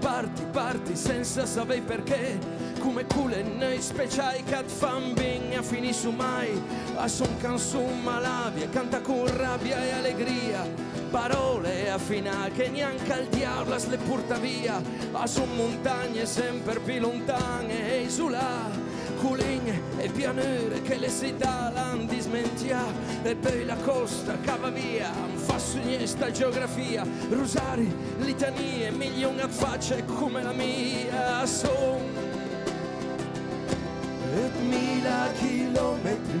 parti, parti senza sapere perché come cule noi speciali che fan bene a finì su mai. A son canzun malavia canta con rabbia e allegria parole a finale che neanche al diavolo le porta via. A son montagne sempre più lontane e su là culigne e pianure che le si l'han dismentia e poi la costa cava via. Fa sogni sta geografia rosari, litanie, milioni di facce come la mia. Son et mila chilometri.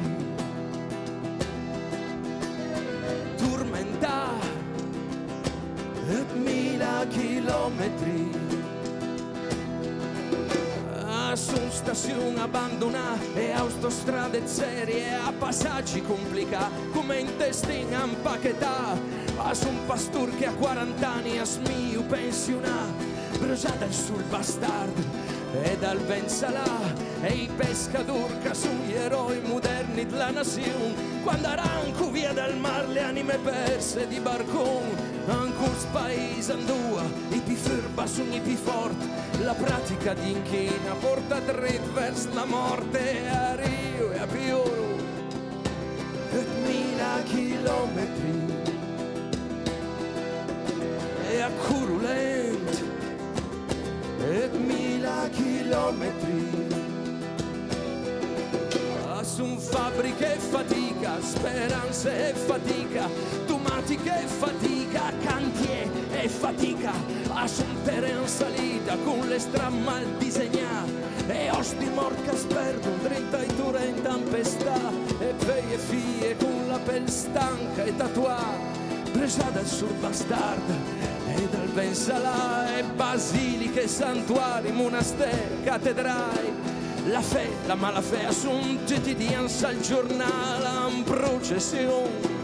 Turmentà et mila chilometri su stazione abbandonate e autostrade serie a passaggi complicati come intestina impacchettà a un pastor che a 40 anni a smiu pensionato bruciata sul bastardo e dal Bensalà e i pescatori che sono gli eroi moderni della nazione. Quando arranco via dal mar le anime perse di barcone. Ancora paese andua i più furba sono i più forti la pratica di inchina porta dritto verso la morte a Rio e a Pioro e mila chilometri. E a Curulent e mila chilometri su fabbriche e fatica, speranze e fatica, tomatiche e fatica, cantier e fatica, a son terreno salita con le mal disegnate e osti morca sperdo, 30 ture in tempestà e pei e figlie con la pelle stanca e tatuata, presa dal sur bastard e dal ben salà e basiliche, santuari, monasteri, cattedrali la fe, la mala fe assunti ti dians al giornale in processione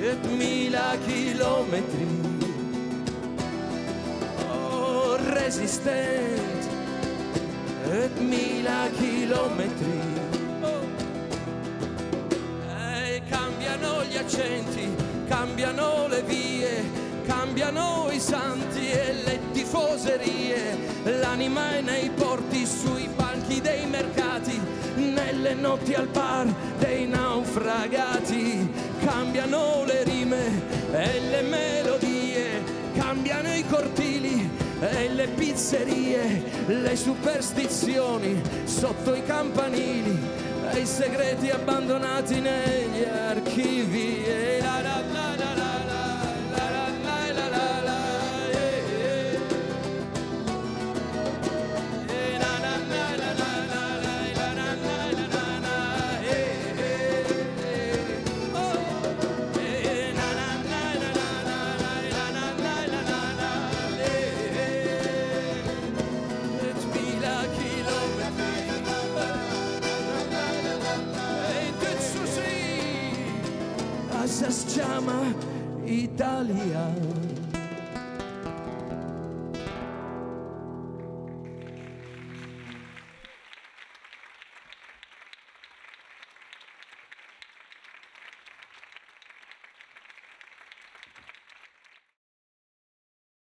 e mila chilometri resistent. Mila chilometri. E cambiano gli accenti cambiano le vie cambiano i santi e le tifoserie, l'anima è nei porti, sui banchi dei mercati, nelle notti al bar dei naufragati, cambiano le rime e le melodie, cortili e le pizzerie, le superstizioni sotto i campanili e i segreti abbandonati negli archivi. Se chiama Italia.